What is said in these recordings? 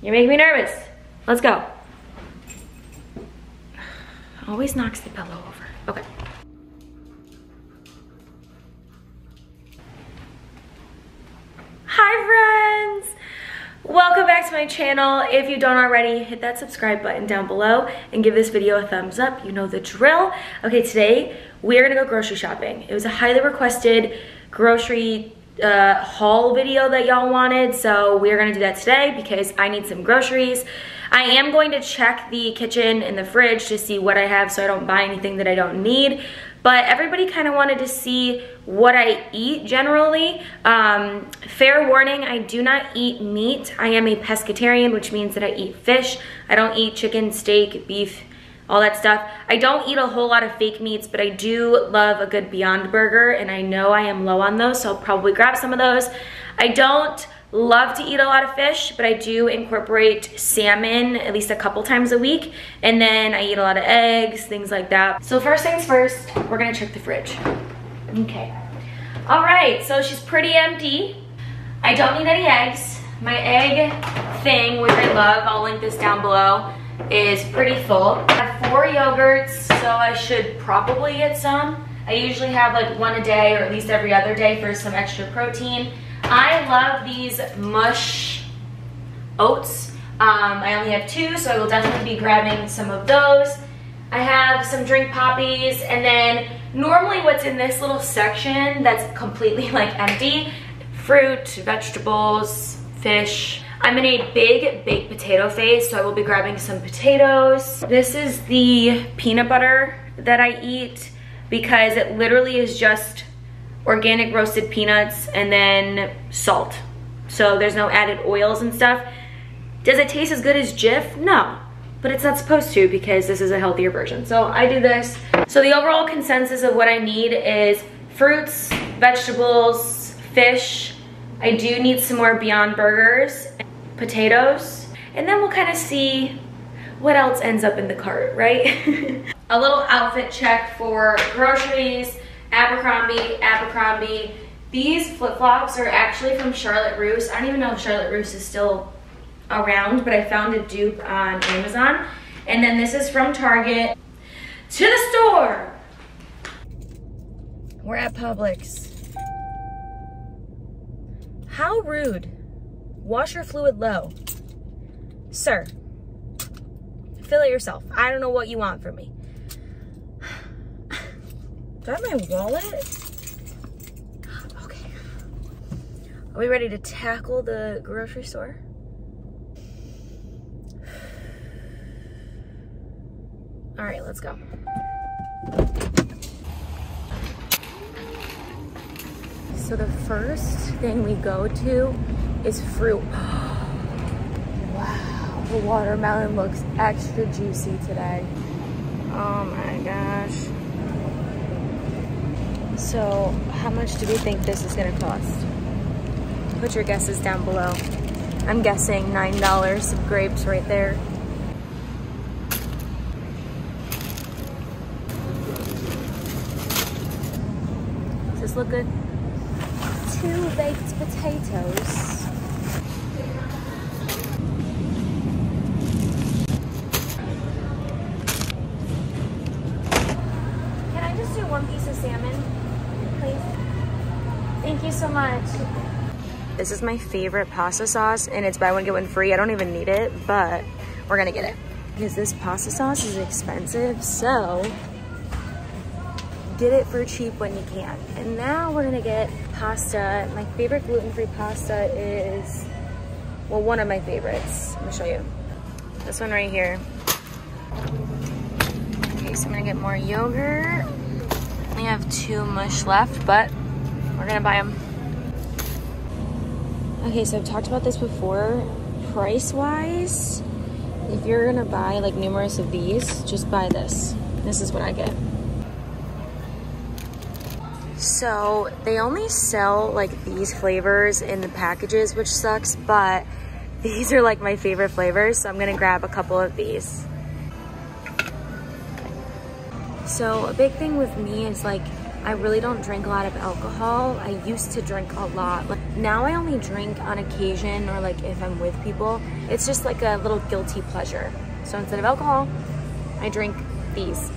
You're making me nervous. Let's go. Always knocks the pillow over. Okay. Hi friends! Welcome back to my channel. If you don't already, hit that subscribe button down below and give this video a thumbs up. You know the drill. Okay, today we're gonna go grocery shopping. It was a highly requested grocery uh, haul video that y'all wanted, so we're gonna do that today because I need some groceries. I am going to check the kitchen and the fridge to see what I have so I don't buy anything that I don't need. But everybody kind of wanted to see what I eat generally. Um, fair warning, I do not eat meat. I am a pescatarian, which means that I eat fish. I don't eat chicken, steak, beef, all that stuff. I don't eat a whole lot of fake meats, but I do love a good Beyond Burger, and I know I am low on those, so I'll probably grab some of those. I don't love to eat a lot of fish, but I do incorporate salmon at least a couple times a week. And then I eat a lot of eggs, things like that. So first things first, we're gonna check the fridge. Okay. All right, so she's pretty empty. I don't need any eggs. My egg thing, which I love, I'll link this down below, is pretty full. I have four yogurts, so I should probably get some. I usually have like one a day or at least every other day for some extra protein. I love these mush oats. Um, I only have two, so I will definitely be grabbing some of those. I have some drink Poppis, and then normally what's in this little section that's completely like empty, fruit, vegetables, fish. I'm in a big baked potato phase, so I will be grabbing some potatoes. This is the peanut butter that I eat because it literally is just organic roasted peanuts, and then salt. So there's no added oils and stuff. Does it taste as good as Jif? No, but it's not supposed to because this is a healthier version. So I do this. So the overall consensus of what I need is fruits, vegetables, fish. I do need some more Beyond Burgers, potatoes, and then we'll kind of see what else ends up in the cart, right? a little outfit check for groceries, Abercrombie, Abercrombie. These flip-flops are actually from Charlotte Russe. I don't even know if Charlotte Russe is still around, but I found a dupe on Amazon. And then this is from Target. To the store! We're at Publix. How rude. Wash your fluid low. Sir, fill it yourself. I don't know what you want from me. Do I have my wallet? Okay. Are we ready to tackle the grocery store? All right, let's go. So the first thing we go to is fruit. wow, the watermelon looks extra juicy today. Oh my gosh. So how much do we think this is gonna cost? Put your guesses down below. I'm guessing $9 of grapes right there. Does this look good? Two baked potatoes. So much. This is my favorite pasta sauce and it's buy one get one free. I don't even need it, but we're gonna get it. Because this pasta sauce is expensive, so get it for cheap when you can. And now we're gonna get pasta. My favorite gluten-free pasta is, well, one of my favorites. Let me show you. This one right here. Okay, so I'm gonna get more yogurt. We have two mush left, but we're gonna buy them. Okay, so I've talked about this before. Price-wise, if you're gonna buy like numerous of these, just buy this. This is what I get. So they only sell like these flavors in the packages, which sucks, but these are like my favorite flavors, so I'm gonna grab a couple of these. So a big thing with me is like I really don't drink a lot of alcohol. I used to drink a lot. Now I only drink on occasion or like if I'm with people. It's just like a little guilty pleasure. So instead of alcohol, I drink these.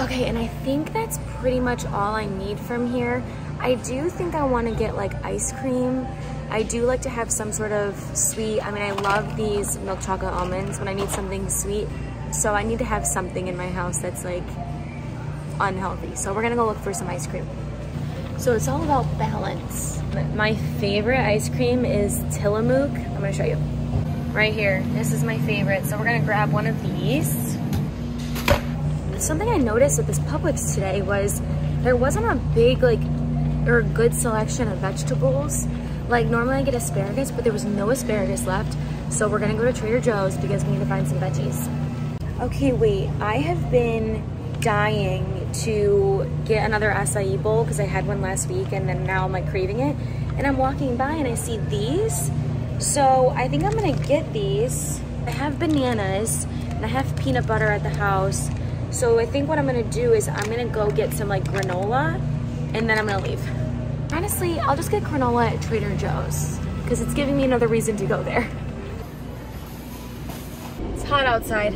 Okay, and I think that's pretty much all I need from here. I do think I want to get like ice cream. I do like to have some sort of sweet, I mean, I love these milk chocolate almonds when I need something sweet. So I need to have something in my house that's like unhealthy. So we're gonna go look for some ice cream. So it's all about balance. My favorite ice cream is Tillamook. I'm gonna show you. Right here, this is my favorite. So we're gonna grab one of these. Something I noticed at this Publix today was there wasn't a big like, or good selection of vegetables. Like normally I get asparagus, but there was no asparagus left. So we're gonna go to Trader Joe's because we need to find some veggies. Okay, wait, I have been dying to get another acai bowl because I had one last week and then now I'm like craving it. And I'm walking by and I see these. So I think I'm gonna get these. I have bananas and I have peanut butter at the house. So I think what I'm gonna do is I'm gonna go get some like granola and then I'm gonna leave. Honestly, I'll just get granola at Trader Joe's because it's giving me another reason to go there. It's hot outside.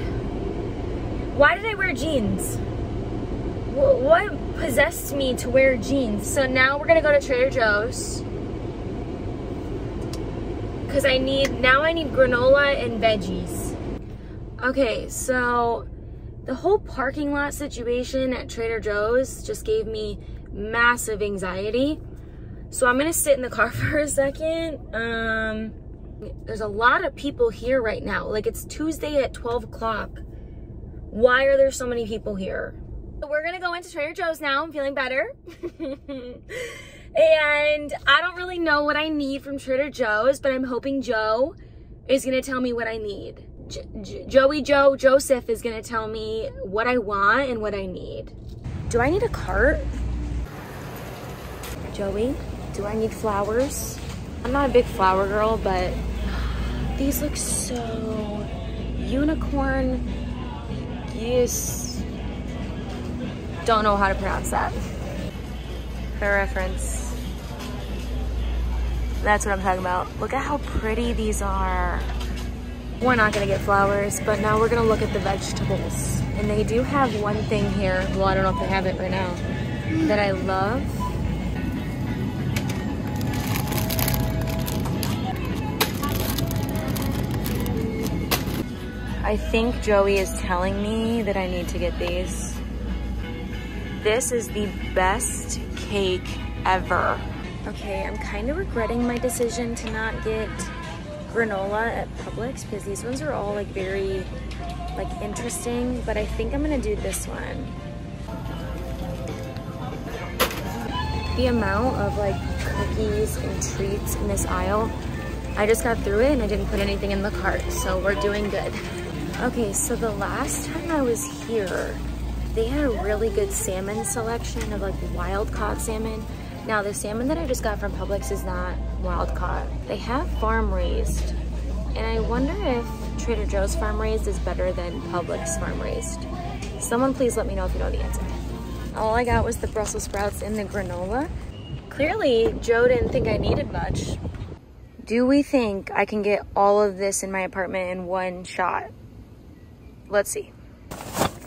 Why did I wear jeans? What possessed me to wear jeans? So now we're gonna go to Trader Joe's. Cause I need, now I need granola and veggies. Okay, so the whole parking lot situation at Trader Joe's just gave me massive anxiety. So I'm gonna sit in the car for a second. Um, there's a lot of people here right now. Like it's Tuesday at 12 o'clock. Why are there so many people here? We're gonna go into Trader Joe's now. I'm feeling better. and I don't really know what I need from Trader Joe's, but I'm hoping Joe is gonna tell me what I need. J Joey Joe Joseph is gonna tell me what I want and what I need. Do I need a cart? Joey, do I need flowers? I'm not a big flower girl, but these look so unicorn Yes. Don't know how to pronounce that. For reference. That's what I'm talking about. Look at how pretty these are. We're not gonna get flowers, but now we're gonna look at the vegetables. And they do have one thing here, well, I don't know if they have it right now, that I love. I think Joey is telling me that I need to get these. This is the best cake ever. Okay, I'm kind of regretting my decision to not get granola at Publix because these ones are all like very like interesting, but I think I'm gonna do this one. The amount of like cookies and treats in this aisle, I just got through it and I didn't put anything in the cart, so we're doing good. Okay, so the last time I was here, they had a really good salmon selection of like wild caught salmon. Now the salmon that I just got from Publix is not wild caught. They have farm raised. And I wonder if Trader Joe's farm raised is better than Publix farm raised. Someone please let me know if you know the answer. All I got was the Brussels sprouts and the granola. Clearly, Joe didn't think I needed much. Do we think I can get all of this in my apartment in one shot? Let's see.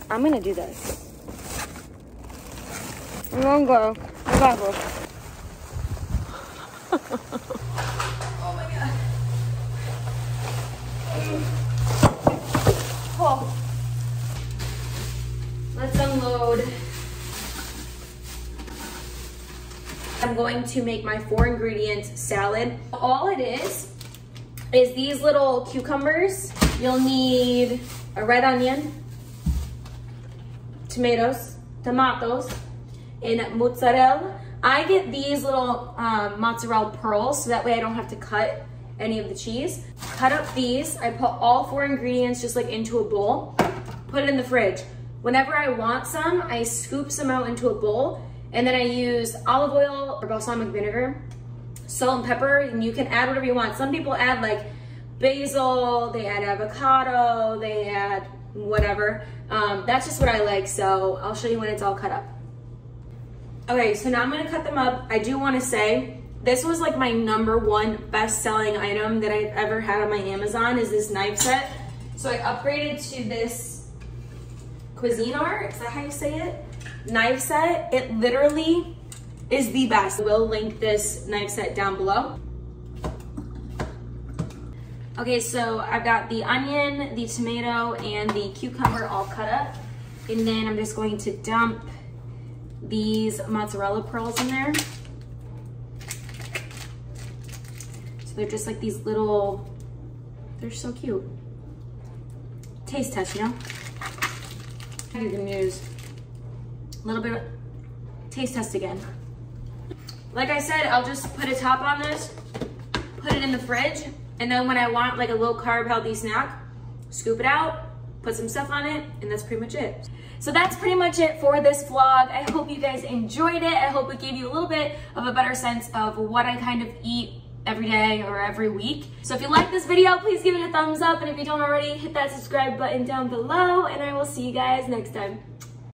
I'm gonna do this. I'm gonna go. I got this. oh my god. Let's unload. I'm going to make my four ingredient salad. All it is, is these little cucumbers. You'll need a red onion, tomatoes, tomatoes, and mozzarella. I get these little um, mozzarella pearls so that way I don't have to cut any of the cheese. Cut up these. I put all four ingredients just like into a bowl. Put it in the fridge. Whenever I want some, I scoop some out into a bowl and then I use olive oil or balsamic vinegar, salt and pepper, and you can add whatever you want. Some people add like basil, they add avocado, they add whatever. Um, that's just what I like, so I'll show you when it's all cut up. Okay, so now I'm gonna cut them up. I do wanna say, this was like my number one best-selling item that I've ever had on my Amazon is this knife set. So I upgraded to this Cuisinart, is that how you say it? Knife set, it literally is the best. We'll link this knife set down below. Okay, so I've got the onion, the tomato, and the cucumber all cut up. And then I'm just going to dump these mozzarella pearls in there. So they're just like these little, they're so cute. Taste test, you know? You can use a little bit taste test again. Like I said, I'll just put a top on this, put it in the fridge, and then when I want like a low carb healthy snack, scoop it out, put some stuff on it, and that's pretty much it. So that's pretty much it for this vlog. I hope you guys enjoyed it. I hope it gave you a little bit of a better sense of what I kind of eat every day or every week. So if you like this video, please give it a thumbs up. And if you don't already, hit that subscribe button down below. And I will see you guys next time.